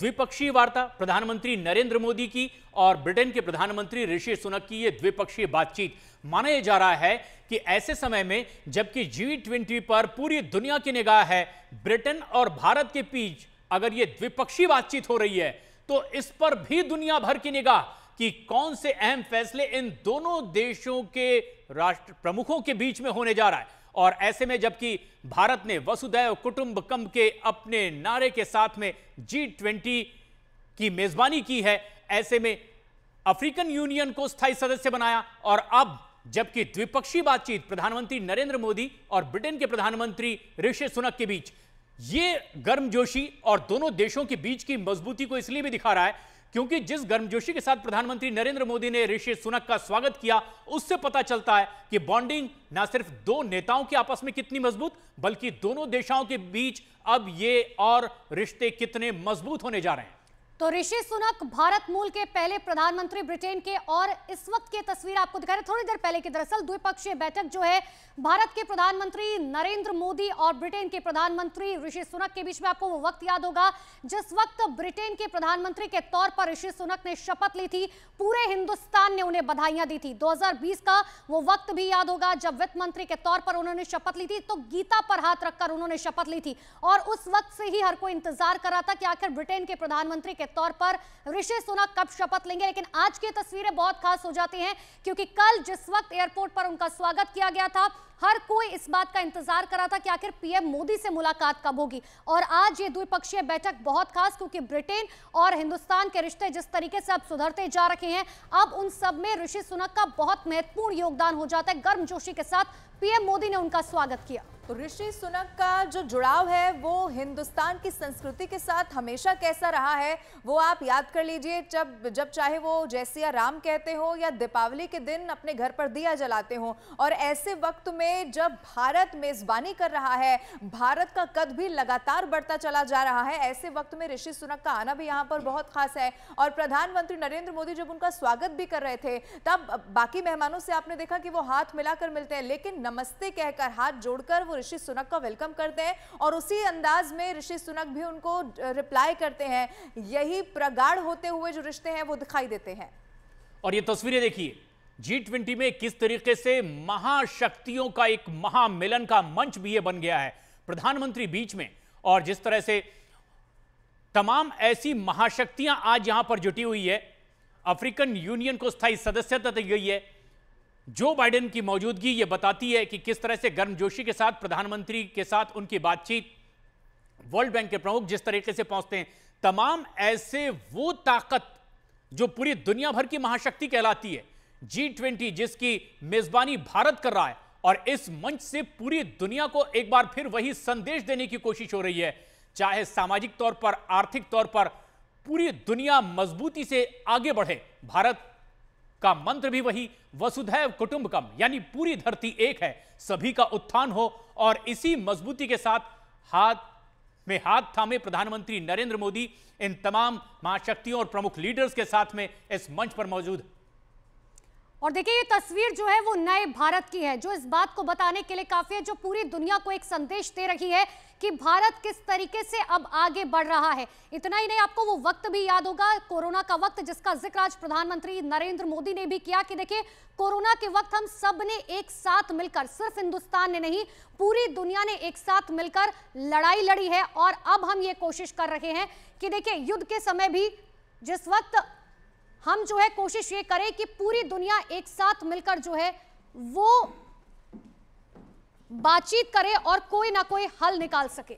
द्विपक्षीय वार्ता प्रधानमंत्री नरेंद्र मोदी की और ब्रिटेन के प्रधानमंत्री ऋषि सुनक की यह द्विपक्षीय बातचीत। माना यह जा रहा है कि ऐसे समय में जबकि जी ट्वेंटी पर पूरी दुनिया की निगाह है, ब्रिटेन और भारत के बीच अगर यह द्विपक्षीय बातचीत हो रही है तो इस पर भी दुनिया भर की निगाह कि कौन से अहम फैसले इन दोनों देशों के राष्ट्र, प्रमुखों के बीच में होने जा रहा है। और ऐसे में जबकि भारत ने वसुदैव कुटुंबकम के अपने नारे के साथ में जी ट्वेंटी की मेजबानी की है, ऐसे में अफ्रीकन यूनियन को स्थायी सदस्य बनाया और अब जबकि द्विपक्षीय बातचीत प्रधानमंत्री नरेंद्र मोदी और ब्रिटेन के प्रधानमंत्री ऋषि सुनक के बीच, ये गर्मजोशी और दोनों देशों के बीच की मजबूती को इसलिए भी दिखा रहा है क्योंकि जिस गर्मजोशी के साथ प्रधानमंत्री नरेंद्र मोदी ने ऋषि सुनक का स्वागत किया, उससे पता चलता है कि बॉन्डिंग न सिर्फ़ दो नेताओं के आपस में कितनी मज़बूत, बल्कि दोनों देशों के बीच अब ये और रिश्ते कितने मज़बूत होने जा रहे हैं। तो ऋषि सुनक भारत मूल के पहले प्रधानमंत्री ब्रिटेन के और इस वक्त की तस्वीर आपको दिखा रहे थोड़ी देर पहले की दरअसल द्विपक्षीय बैठक जो है, भारत के प्रधानमंत्री नरेंद्र मोदी और ब्रिटेन के प्रधानमंत्री ऋषि सुनक के बीच में आपको वो वक्त याद होगा, जिस वक्त ब्रिटेन के प्रधानमंत्री के तौर पर ऋषि सुनक ने शपथ ली थी, पूरे हिंदुस्तान ने उन्हें बधाइयाँ दी थी। 2020 का वो वक्त भी याद होगा, जब वित्त मंत्री के तौर पर उन्होंने शपथ ली थी तो गीता पर हाथ रखकर उन्होंने शपथ ली थी। और उस वक्त से ही हर कोई इंतज़ार कर रहा था कि आखिर ब्रिटेन के प्रधानमंत्री के तौर पर ऋषि सुनक कब शपथ लेंगे, लेकिन आज की तस्वीरें बहुत खास हो जाती हैं, क्योंकि कल जिस वक्त एयरपोर्ट पर उनका स्वागत किया गया था हर कोई इस बात का इंतज़ार कर रहा था कि आखिर पीएम मोदी से मुलाकात कब होगी। और आज ये द्विपक्षीय बैठक बहुत खास, क्योंकि ब्रिटेन और हिंदुस्तान के रिश्ते जिस तरीके से अब सुधरते जा रहे हैं, अब उन सब में ऋषि सुनक का बहुत महत्वपूर्ण योगदान हो जाता है। गर्मजोशी के साथ पीएम मोदी ने उनका स्वागत किया। तो ऋषि सुनक का जो जुड़ाव है, वो हिंदुस्तान की संस्कृति के साथ हमेशा कैसा रहा है, वो आप याद कर लीजिए। जब जब चाहे वो जैसिया राम कहते हो या दीपावली के दिन अपने घर पर दिया जलाते हो, और ऐसे वक्त में जब भारत मेजबानी कर रहा है, भारत का कद भी लगातार बढ़ता चला जा रहा है। ऐसे वक्त में ऋषि सुनक का आना भी यहाँ पर बहुत खास है। और प्रधानमंत्री नरेंद्र मोदी जब उनका स्वागत भी कर रहे थे, तब बाकी मेहमानों से आपने देखा कि वो हाथ मिलाकर मिलते हैं। लेकिन नमस्ते कहकर हाथ जोड़कर वो ऋषि सुनक का वेलकम करते हैं और उसी अंदाज में ऋषि सुनक भी उनको रिप्लाई करते हैं। यही प्रगाढ़ होते हुए जो रिश्ते हैं वो दिखाई देते हैं। और ये तस्वीरें देखिए। जी ट्वेंटी में किस तरीके से महाशक्तियों का एक महामिलन का मंच भी ये बन गया है प्रधानमंत्री बीच में। और जिस तरह से तमाम ऐसी महाशक्तियाँ आज यहाँ पर जुटी हुई है, अफ्रीकन यूनियन को स्थायी सदस्यता दी गई है। जो बाइडेन की मौजूदगी ये बताती है कि किस तरह से गर्मजोशी के साथ, प्रधानमंत्री के साथ उनकी बातचीत, वर्ल्ड बैंक के प्रमुख जिस तरीके से पहुँचते हैं, तमाम ऐसे वो ताकत जो पूरी दुनिया भर की महाशक्ति कहलाती है जी ट्वेंटी जिसकी मेजबानी भारत कर रहा है और इस मंच से पूरी दुनिया को एक बार फिर वही संदेश देने की कोशिश हो रही है। चाहे सामाजिक तौर पर, आर्थिक तौर पर पूरी दुनिया मजबूती से आगे बढ़े। भारत का मंत्र भी वही, वसुधैव कुटुंबकम, यानी पूरी धरती एक है। सभी का उत्थान हो और इसी मजबूती के साथ हाथ में हाथ थामे प्रधानमंत्री नरेंद्र मोदी, इन तमाम महाशक्तियों और प्रमुख लीडर्स के साथ में इस मंच पर मौजूद और देखिए, ये तस्वीर जो है, वो नए भारत की है, जो इस बात को बताने के लिए काफ़ी है, जो पूरी दुनिया को एक संदेश दे रही है कि भारत किस तरीके से अब आगे बढ़ रहा है। इतना ही नहीं, आपको वो वक्त भी याद होगा, कोरोना का वक्त, जिसका ज़िक्र आज प्रधानमंत्री नरेंद्र मोदी ने भी किया कि देखिए, कोरोना के वक्त हम सबने एक साथ मिलकर, सिर्फ़ हिंदुस्तान ने नहीं, पूरी दुनिया ने एक साथ मिलकर लड़ाई लड़ी है और अब हम ये कोशिश कर रहे हैं कि देखिए, युद्ध के समय भी जिस वक्त हम जो है कोशिश ये करें कि पूरी दुनिया एक साथ मिलकर जो है वो बातचीत करे और कोई ना कोई हल निकाल सके।